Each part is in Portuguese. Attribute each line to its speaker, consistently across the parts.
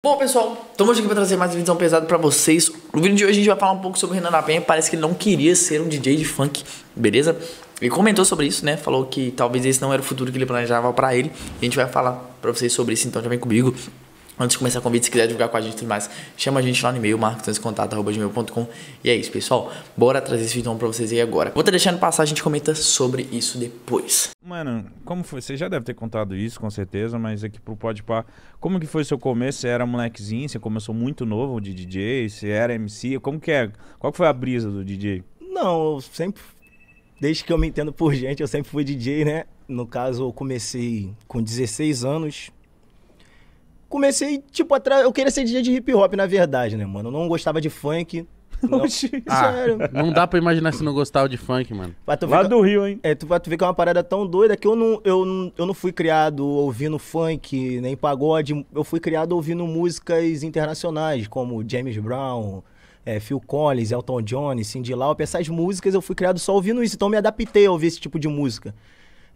Speaker 1: Bom, pessoal, estamos aqui para trazer mais um vídeo pesado para vocês. No vídeo de hoje a gente vai falar um pouco sobre o Renan da Penha. Parece que ele não queria ser um DJ de funk, beleza? Ele comentou sobre isso, né? Falou que talvez esse não era o futuro que ele planejava para ele. E a gente vai falar para vocês sobre isso, então já vem comigo. Antes de começar o convite, se quiser divulgar com a gente e tudo mais, chama a gente lá no e-mail, marcoscontato.gmail.com E é isso, pessoal. Bora trazer esse vídeo pra vocês aí agora. Vou estar deixando passar, a gente comenta sobre isso depois.
Speaker 2: Mano, como foi? Você já deve ter contado isso, com certeza, mas aqui pro Podpah, como que foi seu começo? Você era molequezinho, você começou muito novo de DJ, você era MC, como que é? Qual que foi a brisa do DJ?
Speaker 3: Não, eu sempre, desde que eu me entendo por gente, eu sempre fui DJ, né? No caso, eu comecei com 16 anos, comecei, tipo, atrás. Eu queria ser DJ de hip hop, na verdade, né, mano? Eu não gostava de funk. Não,
Speaker 4: ah, sério. Não dá pra imaginar se não gostava de funk, mano.
Speaker 2: Lá do Rio, hein?
Speaker 3: É, tu, tu vê que é uma parada tão doida que eu não, eu, não, eu não fui criado ouvindo funk, nem pagode. Eu fui criado ouvindo músicas internacionais, como James Brown, é, Phil Collins, Elton John, Cindy Lauper. Essas músicas eu fui criado só ouvindo isso, então eu me adaptei a ouvir esse tipo de música.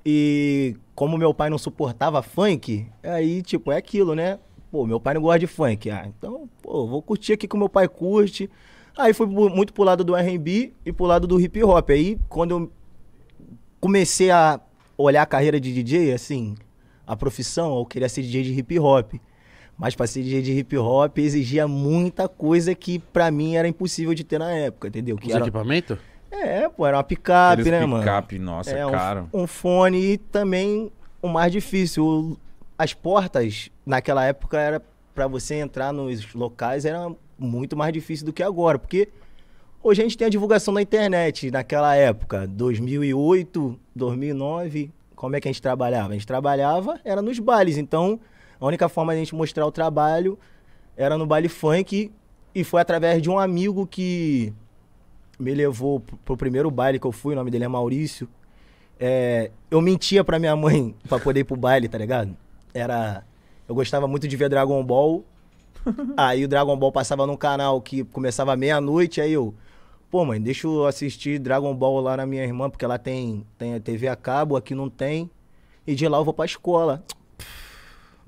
Speaker 3: E como meu pai não suportava funk, aí, tipo, é aquilo, né? Pô, meu pai não gosta de funk. Ah, então, pô, vou curtir aqui que o meu pai curte. Aí fui muito pro lado do R&B e pro lado do hip hop. Aí, quando eu comecei a olhar a carreira de DJ, assim, a profissão, eu queria ser DJ de hip hop. Mas pra ser DJ de hip hop exigia muita coisa que pra mim era impossível de ter na época, entendeu? Que
Speaker 4: Os
Speaker 3: era...
Speaker 4: equipamento?
Speaker 3: É, pô, era uma picape, né, mano?
Speaker 2: Picape, nossa, é, caro.
Speaker 3: Um, um fone e também o mais difícil, as portas naquela época era para você entrar nos locais era muito mais difícil do que agora, porque hoje a gente tem a divulgação na internet. Naquela época, 2008, 2009, como é que a gente trabalhava? A gente trabalhava era nos bailes, então a única forma de a gente mostrar o trabalho era no baile funk e foi através de um amigo que me levou pro primeiro baile que eu fui, o nome dele é Maurício. É, eu mentia pra minha mãe pra poder ir pro baile, tá ligado? Era. Eu gostava muito de ver Dragon Ball. aí o Dragon Ball passava num canal que começava meia-noite, aí eu. Pô, mãe, deixa eu assistir Dragon Ball lá na minha irmã, porque ela tem, tem a TV a cabo, aqui não tem. E de lá eu vou pra escola.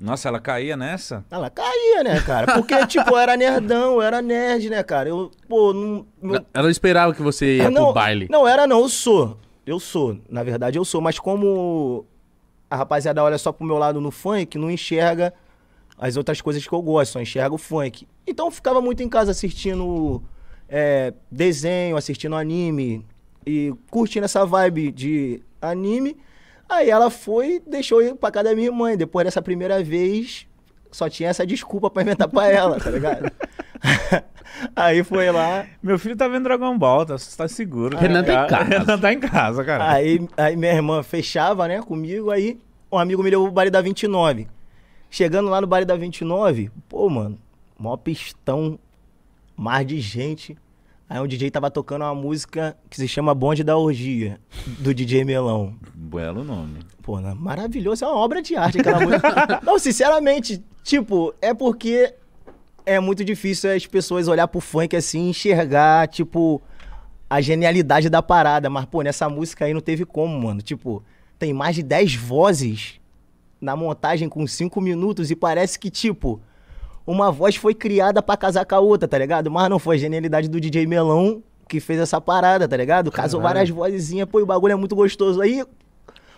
Speaker 2: Nossa, ela caía nessa?
Speaker 3: Ela caía, né, cara? Porque, tipo, eu era nerdão, eu era nerd, né, cara? Eu, pô, não.
Speaker 4: Meu... Ela esperava que você ia
Speaker 3: não,
Speaker 4: pro baile.
Speaker 3: Não, era não, eu sou. Eu sou. Na verdade, eu sou. Mas como a rapaziada olha só pro meu lado no funk, não enxerga as outras coisas que eu gosto, só enxerga o funk. Então eu ficava muito em casa assistindo é, desenho, assistindo anime e curtindo essa vibe de anime. Aí ela foi deixou ir pra casa da minha mãe. Depois dessa primeira vez, só tinha essa desculpa pra inventar pra ela, tá ligado? aí foi lá.
Speaker 2: Meu filho tá vendo Dragon Ball, tá, tá seguro.
Speaker 4: Renan tá em casa.
Speaker 2: Renan tá em casa, cara.
Speaker 3: Aí, aí minha irmã fechava, né, comigo, aí um amigo me levou pro baile da 29. Chegando lá no baile da 29, pô, mano, maior pistão, mar de gente. Aí um DJ tava tocando uma música que se chama Bonde da Orgia, do DJ Melão.
Speaker 2: Belo nome.
Speaker 3: Pô, né? maravilhoso, é uma obra de arte aquela música. Não, sinceramente, tipo, é porque é muito difícil as pessoas olhar pro funk assim, enxergar, tipo, a genialidade da parada. Mas, pô, nessa música aí não teve como, mano. Tipo, tem mais de 10 vozes na montagem com 5 minutos e parece que, tipo, uma voz foi criada para casar com a outra, tá ligado? Mas não foi a genialidade do DJ Melão que fez essa parada, tá ligado? Casou várias vozinhas, pô, o bagulho é muito gostoso. Aí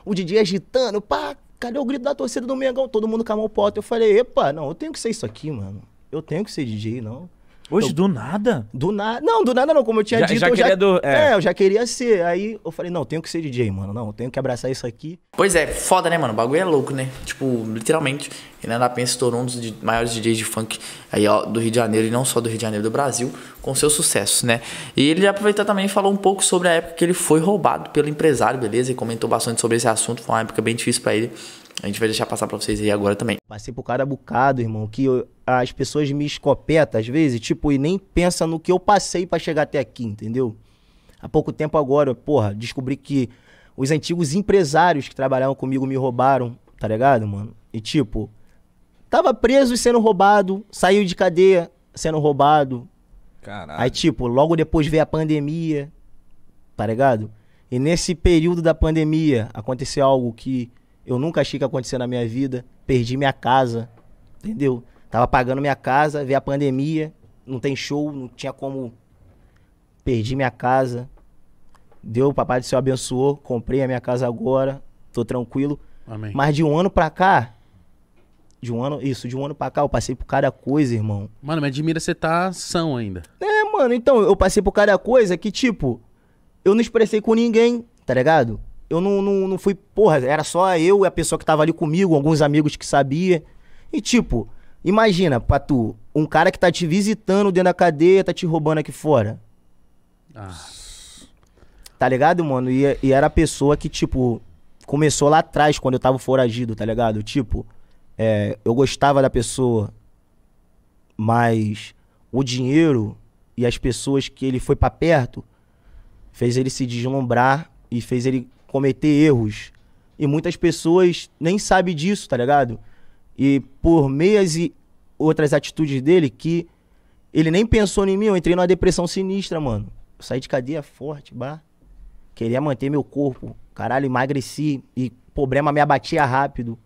Speaker 3: o DJ agitando, pá, cadê o grito da torcida do Mengão? Todo mundo com a mão Eu falei, epa, não, eu tenho que ser isso aqui, mano. Eu tenho que ser DJ, não.
Speaker 2: Hoje, eu, do nada?
Speaker 3: Do nada. Não, do nada não, como eu tinha
Speaker 2: já,
Speaker 3: dito.
Speaker 2: Já
Speaker 3: eu
Speaker 2: já, do,
Speaker 3: é. é. eu já queria ser. Aí eu falei, não, tenho que ser DJ, mano. Não, tenho que abraçar isso aqui.
Speaker 1: Pois é, foda, né, mano? O bagulho é louco, né? Tipo, literalmente, Renan da Penha se tornou um dos maiores DJs de funk aí, ó, do Rio de Janeiro, e não só do Rio de Janeiro, do Brasil, com seu sucesso, né? E ele aproveitou também e falou um pouco sobre a época que ele foi roubado pelo empresário, beleza? E comentou bastante sobre esse assunto, foi uma época bem difícil para ele. A gente vai deixar passar pra vocês aí agora também.
Speaker 3: Passei por cada bocado, irmão, que eu, as pessoas me escopetam às vezes, tipo, e nem pensam no que eu passei para chegar até aqui, entendeu? Há pouco tempo agora, porra, descobri que os antigos empresários que trabalhavam comigo me roubaram, tá ligado, mano? E tipo, tava preso e sendo roubado, saiu de cadeia sendo roubado.
Speaker 2: Caralho.
Speaker 3: Aí, tipo, logo depois veio a pandemia, tá ligado? E nesse período da pandemia aconteceu algo que eu nunca achei que acontecer na minha vida. Perdi minha casa, entendeu? Tava pagando minha casa, veio a pandemia, não tem show, não tinha como. Perdi minha casa. Deu, o papai do céu abençoou, comprei a minha casa agora, tô tranquilo.
Speaker 4: Amém.
Speaker 3: Mas de um ano pra cá, de um ano, isso, de um ano pra cá, eu passei por cada coisa, irmão.
Speaker 4: Mano, me admira você tá são ainda.
Speaker 3: É, mano, então, eu passei por cada coisa que, tipo, eu não expressei com ninguém, tá ligado? Eu não, não, não fui, porra, era só eu e a pessoa que tava ali comigo, alguns amigos que sabia. E, tipo, imagina, pra tu, um cara que tá te visitando dentro da cadeia, tá te roubando aqui fora.
Speaker 4: Ah,
Speaker 3: Tá ligado, mano? E, e era a pessoa que, tipo, começou lá atrás, quando eu tava foragido, tá ligado? Tipo, é, eu gostava da pessoa, mas o dinheiro e as pessoas que ele foi pra perto fez ele se deslumbrar e fez ele cometer erros. E muitas pessoas nem sabem disso, tá ligado? E por meias e outras atitudes dele que ele nem pensou em mim, eu entrei numa depressão sinistra, mano. Eu saí de cadeia forte, bah. Queria manter meu corpo. Caralho, emagreci. E problema me abatia rápido.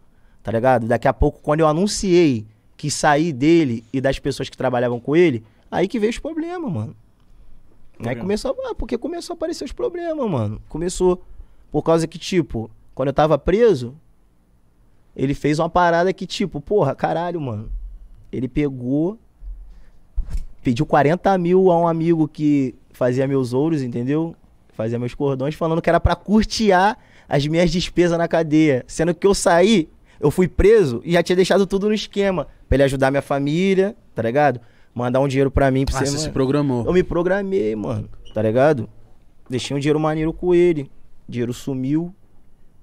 Speaker 3: Tá ligado? Daqui a pouco, quando eu anunciei que saí dele e das pessoas que trabalhavam com ele, aí que veio os problemas, mano. Aí
Speaker 2: Problema.
Speaker 3: começou, ah, porque começou a aparecer os problemas, mano. Começou. Por causa que, tipo, quando eu tava preso, ele fez uma parada que, tipo, porra, caralho, mano. Ele pegou, pediu 40 mil a um amigo que fazia meus ouros, entendeu? Fazia meus cordões, falando que era pra custear as minhas despesas na cadeia. Sendo que eu saí, eu fui preso e já tinha deixado tudo no esquema. Pra ele ajudar minha família, tá ligado? Mandar um dinheiro pra mim pra
Speaker 4: ah
Speaker 3: você.
Speaker 4: você se
Speaker 3: mano.
Speaker 4: programou.
Speaker 3: Eu me programei, mano, tá ligado? Deixei um dinheiro maneiro com ele. dinheiro sumiu.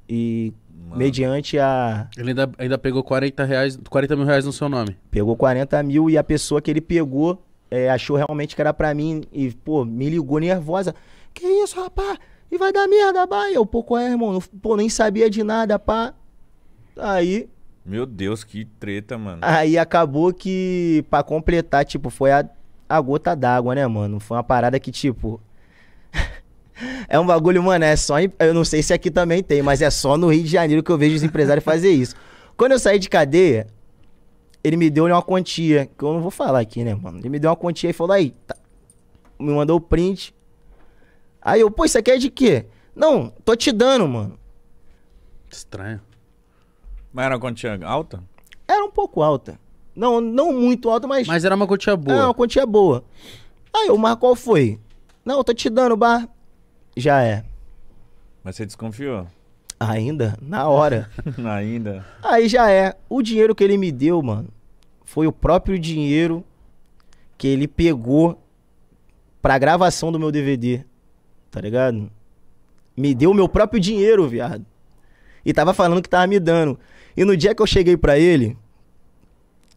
Speaker 3: E mediante a.
Speaker 4: Ele ainda, ainda pegou 40, reais, 40 mil reais no seu nome.
Speaker 3: Pegou 40 mil e a pessoa que ele pegou é, achou realmente que era pra mim. E, pô, me ligou nervosa. Que isso, rapaz? E vai dar merda, pá. Eu, pô, qual é, irmão? Não- Pô, nem sabia de nada, pá. Aí,
Speaker 2: Meu Deus, que treta, mano.
Speaker 3: aí acabou que, pra completar, tipo, foi a, a gota d'água, né, mano? Foi uma parada que, tipo. é um bagulho, mano, é só. em- Eu não sei se aqui também tem, mas é só no Rio de Janeiro que eu vejo os empresários fazer isso. Quando eu saí de cadeia, ele me deu uma quantia, que eu não vou falar aqui, né, mano? Ele me deu uma quantia e falou, aí, tá. me mandou o print. Aí eu, pô, isso aqui é de quê? Não, tô te dando, mano.
Speaker 4: Estranho.
Speaker 2: Mas era uma quantia alta?
Speaker 3: Era um pouco alta. Não, não muito alta, mas.
Speaker 4: Mas era uma quantia
Speaker 3: É,
Speaker 4: boa.
Speaker 3: uma quantia boa. Aí eu, mas qual foi? Não, eu tô te dando, bar. Já é.
Speaker 2: Mas você desconfiou?
Speaker 3: Ainda? Na hora.
Speaker 2: Ainda.
Speaker 3: Aí já é. O dinheiro que ele me deu, mano, foi o próprio dinheiro que ele pegou pra gravação do meu DVD. Tá ligado? Me deu o meu próprio dinheiro, viado. E tava falando que tava me dando. E no dia que eu cheguei pra ele,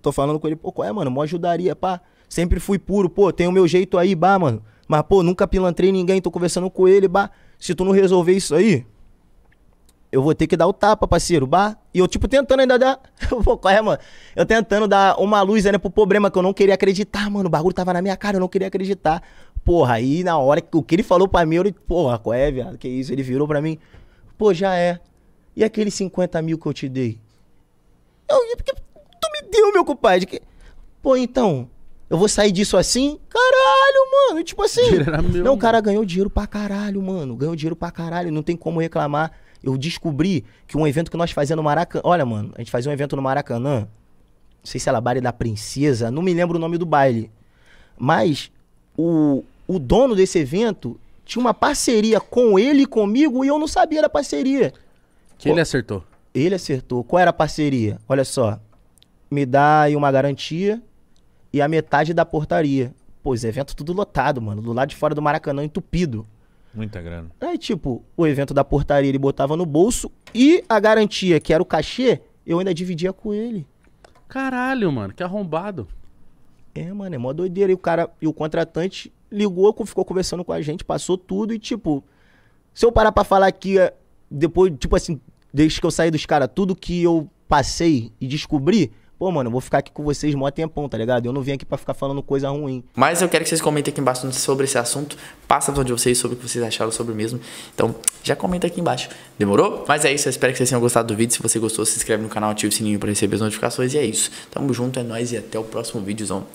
Speaker 3: tô falando com ele, pô, qual é, mano? Mó ajudaria, pá. Sempre fui puro, pô, tem o meu jeito aí, bah, mano. Mas, pô, nunca pilantrei ninguém, tô conversando com ele, bah. Se tu não resolver isso aí, eu vou ter que dar o tapa, parceiro, bah. E eu, tipo, tentando ainda dar. Pô, qual é, mano? Eu tentando dar uma luz ainda pro problema que eu não queria acreditar, mano. O bagulho tava na minha cara, eu não queria acreditar. Porra, aí na hora que o que ele falou pra mim, eu, porra, qual é, viado? Que isso? Ele virou pra mim, pô, já é. E aqueles 50 mil que eu te dei? Eu, porque tu me deu, meu compadre. Que... Pô, então, eu vou sair disso assim? Caralho, mano. Tipo assim. Não, o cara ganhou dinheiro pra caralho, mano. Ganhou dinheiro pra caralho. Não tem como reclamar. Eu descobri que um evento que nós fazíamos no Maracanã. Olha, mano, a gente fazia um evento no Maracanã. Não sei se era baile da princesa. Não me lembro o nome do baile. Mas o, o dono desse evento tinha uma parceria com ele e comigo e eu não sabia da parceria.
Speaker 4: Que ele acertou.
Speaker 3: Ele acertou. Qual era a parceria? Olha só. Me dá aí uma garantia e a metade da portaria. Pô, esse evento tudo lotado, mano. Do lado de fora do Maracanã, entupido.
Speaker 2: Muita grana.
Speaker 3: Aí, tipo, o evento da portaria ele botava no bolso e a garantia, que era o cachê, eu ainda dividia com ele.
Speaker 4: Caralho, mano, que arrombado.
Speaker 3: É, mano, é mó doideira. E o cara, e o contratante ligou, ficou conversando com a gente, passou tudo e, tipo, se eu parar pra falar aqui, é, depois, tipo assim, desde que eu saí dos caras, tudo que eu passei e descobri, pô, mano, eu vou ficar aqui com vocês mó tempão, tá ligado? Eu não vim aqui pra ficar falando coisa ruim.
Speaker 1: Mas eu quero que vocês comentem aqui embaixo sobre esse assunto. Passa a visão de vocês sobre o que vocês acharam sobre o mesmo. Então, já comenta aqui embaixo. Demorou? Mas é isso. Eu espero que vocês tenham gostado do vídeo. Se você gostou, se inscreve no canal, ativa o sininho pra receber as notificações. E é isso. Tamo junto, é nóis e até o próximo vídeozão.